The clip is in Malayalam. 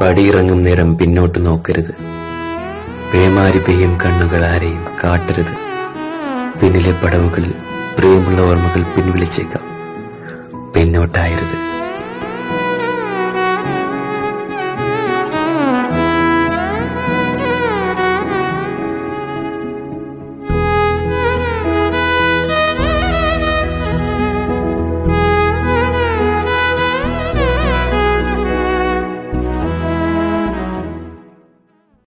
പടിയിറങ്ങും നേരം പിന്നോട്ട് നോക്കരുത്. പേമാരി പെയ്യും കണ്ണുകൾ ആരെയും കാട്ടരുത്. പിന്നിലെ പടവുകളിൽ പ്രിയമുള്ള ഓർമ്മകൾ പിൻവിളിച്ചേക്കാം. പിന്നോട്ടായരുത്.